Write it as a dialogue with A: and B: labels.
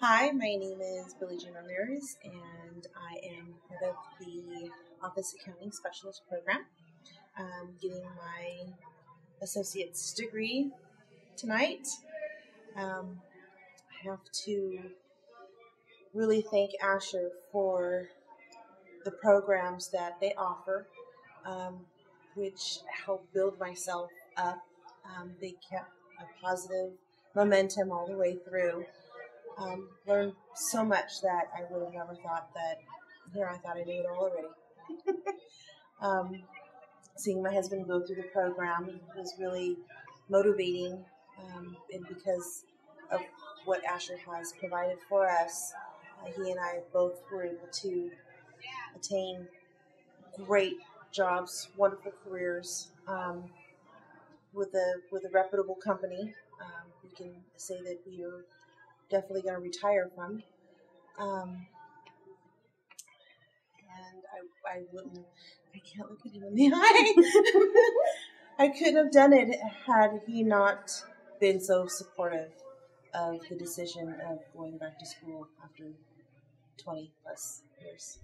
A: Hi, my name is Billie Jean Ramirez, and I am part of the Office Accounting Specialist Program. I'm getting my associate's degree tonight. Um, I have to really thank Asher for the programs that they offer, um, which help build myself up. Um, they kept a positive momentum all the way through um, learned so much that I would have never thought that here I thought I knew it all already. um, seeing my husband go through the program was really motivating, um, and because of what Asher has provided for us, uh, he and I both were able to attain great jobs, wonderful careers um, with a with a reputable company. Um, we can say that we are definitely going to retire from. Um, and I, I wouldn't, I can't look at him in the eye. I couldn't have done it had he not been so supportive of the decision of going back to school after 20 plus years.